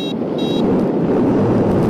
あ!